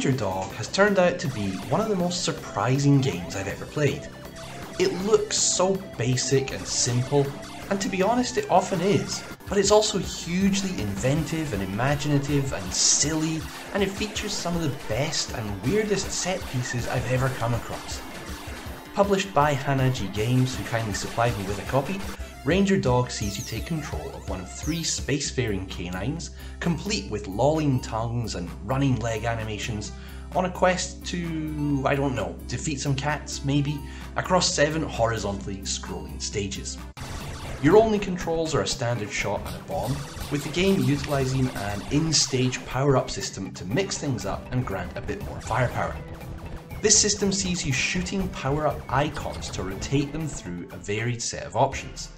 Ranger Dog has turned out to be one of the most surprising games I've ever played. It looks so basic and simple, and to be honest, it often is, but it's also hugely inventive and imaginative and silly, and it features some of the best and weirdest set pieces I've ever come across. Published by Hanaji Games, who kindly supplied me with a copy, Ranger Dog sees you take control of one of three spacefaring canines, complete with lolling tongues and running leg animations, on a quest to, I don't know, defeat some cats, maybe, across seven horizontally scrolling stages. Your only controls are a standard shot and a bomb, with the game utilising an in-stage power-up system to mix things up and grant a bit more firepower. This system sees you shooting power-up icons to rotate them through a varied set of options.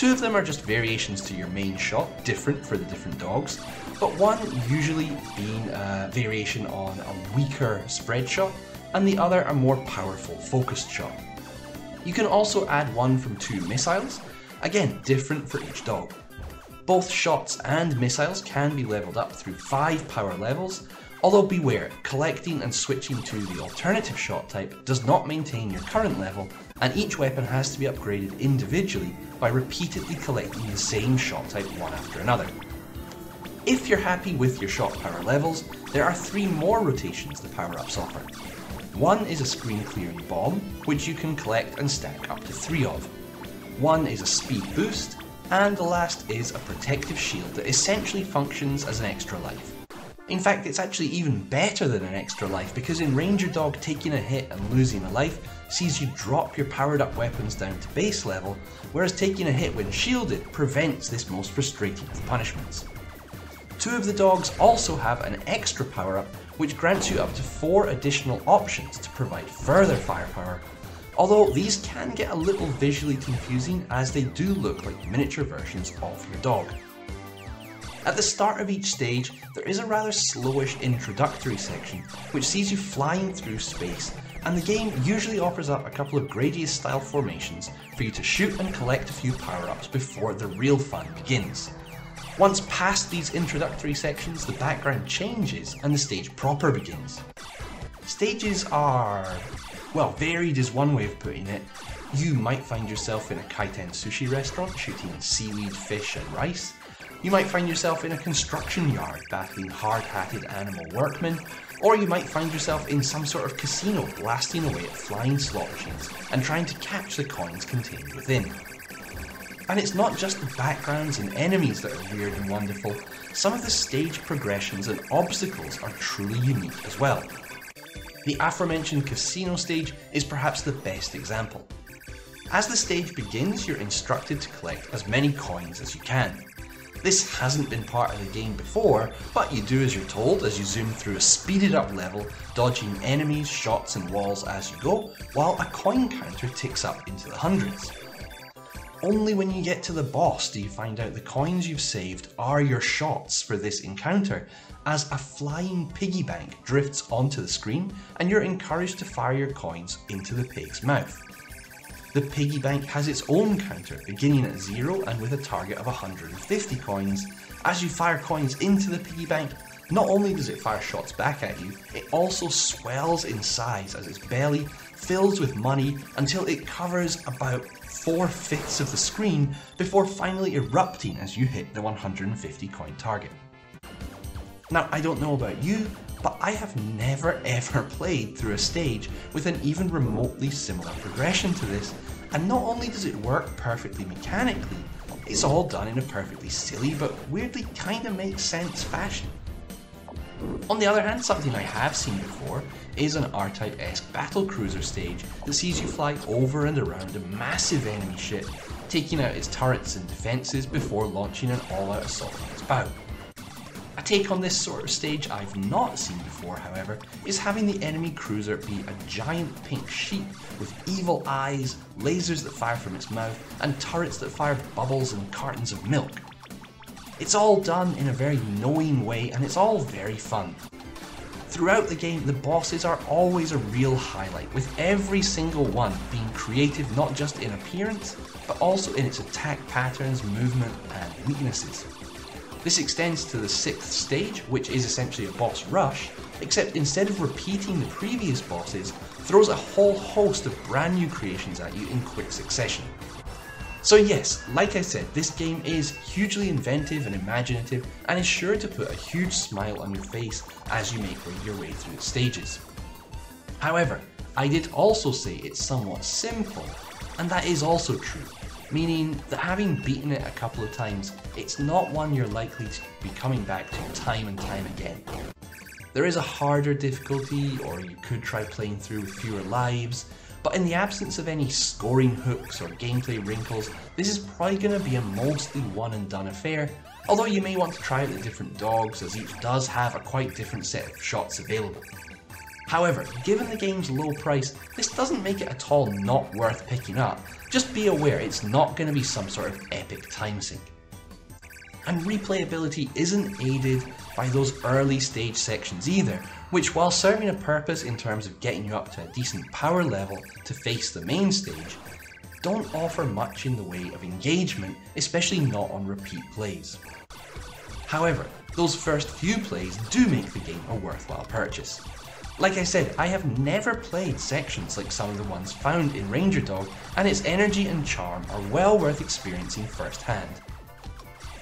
Two of them are just variations to your main shot, different for the different dogs, but one usually being a variation on a weaker spread shot, and the other a more powerful focused shot. You can also add one from two missiles, again different for each dog. Both shots and missiles can be leveled up through 5 power levels, Although beware, collecting and switching to the alternative shot type does not maintain your current level, and each weapon has to be upgraded individually by repeatedly collecting the same shot type one after another. If you're happy with your shot power levels, there are three more rotations the power-ups offer. One is a screen clearing bomb, which you can collect and stack up to three of. One is a speed boost, and the last is a protective shield that essentially functions as an extra life. In fact, it's actually even better than an extra life because in Ranger Dog, taking a hit and losing a life sees you drop your powered up weapons down to base level, whereas taking a hit when shielded prevents this most frustrating of punishments. Two of the dogs also have an extra power up, which grants you up to four additional options to provide further firepower, although these can get a little visually confusing as they do look like miniature versions of your dog. At the start of each stage, there is a rather slowish introductory section, which sees you flying through space, and the game usually offers up a couple of Gradius style formations for you to shoot and collect a few power ups before the real fun begins. Once past these introductory sections, the background changes and the stage proper begins. Stages are, well, varied is one way of putting it. You might find yourself in a kaiten sushi restaurant shooting seaweed, fish, and rice. You might find yourself in a construction yard battling hard-hatted animal workmen, or you might find yourself in some sort of casino blasting away at flying slot machines and trying to catch the coins contained within. And it's not just the backgrounds and enemies that are weird and wonderful, some of the stage progressions and obstacles are truly unique as well. The aforementioned casino stage is perhaps the best example. As the stage begins, you're instructed to collect as many coins as you can. This hasn't been part of the game before, but you do as you're told as you zoom through a speeded up level, dodging enemies, shots and walls as you go, while a coin counter ticks up into the hundreds. Only when you get to the boss do you find out the coins you've saved are your shots for this encounter, as a flying piggy bank drifts onto the screen and you're encouraged to fire your coins into the pig's mouth. The piggy bank has its own counter, beginning at zero and with a target of 150 coins. As you fire coins into the piggy bank, not only does it fire shots back at you, it also swells in size as its belly fills with money until it covers about four fifths of the screen before finally erupting as you hit the 150 coin target. Now, I don't know about you, but I have never ever played through a stage with an even remotely similar progression to this, and not only does it work perfectly mechanically, it's all done in a perfectly silly but weirdly kinda makes sense fashion. On the other hand, something I have seen before is an R-Type-esque battle cruiser stage that sees you fly over and around a massive enemy ship, taking out its turrets and defences before launching an all-out assault on its bow. A take on this sort of stage I've not seen before, however, is having the enemy cruiser be a giant pink sheep with evil eyes, lasers that fire from its mouth, and turrets that fire bubbles and cartons of milk. It's all done in a very knowing way and it's all very fun. Throughout the game, the bosses are always a real highlight, with every single one being creative not just in appearance, but also in its attack patterns, movement, and weaknesses. This extends to the sixth stage, which is essentially a boss rush, except instead of repeating the previous bosses, throws a whole host of brand new creations at you in quick succession. So yes, like I said, this game is hugely inventive and imaginative and is sure to put a huge smile on your face as you make your way through the stages. However, I did also say it's somewhat simple, and that is also true, meaning that having beaten it a couple of times, it's not one you're likely to be coming back to time and time again. There is a harder difficulty, or you could try playing through with fewer lives, but in the absence of any scoring hooks or gameplay wrinkles, this is probably going to be a mostly one and done affair, although you may want to try out the different dogs as each does have a quite different set of shots available. However, given the game's low price, this doesn't make it at all not worth picking up, just be aware it's not going to be some sort of epic time sink. And replayability isn't aided by those early stage sections either, which while serving a purpose in terms of getting you up to a decent power level to face the main stage, don't offer much in the way of engagement, especially not on repeat plays. However, those first few plays do make the game a worthwhile purchase. Like I said, I have never played sections like some of the ones found in Ranger Dog, and its energy and charm are well worth experiencing firsthand.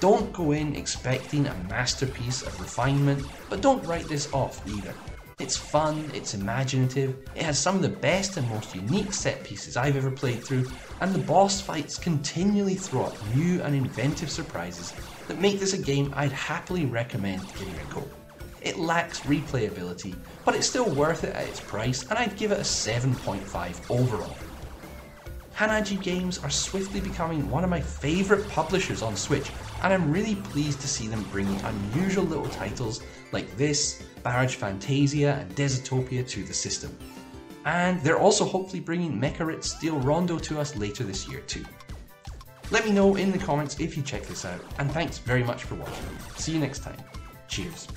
Don't go in expecting a masterpiece of refinement, but don't write this off either. It's fun, it's imaginative, it has some of the best and most unique set pieces I've ever played through, and the boss fights continually throw up new and inventive surprises that make this a game I'd happily recommend giving a go. It lacks replayability, but it's still worth it at its price, and I'd give it a 7.5 overall. Hanaji Games are swiftly becoming one of my favourite publishers on Switch, and I'm really pleased to see them bringing unusual little titles like this, Barrage Fantasia, and Dezatopia to the system. And they're also hopefully bringing Mecha Ritz Steel Rondo to us later this year too. Let me know in the comments if you check this out, and thanks very much for watching. See you next time. Cheers.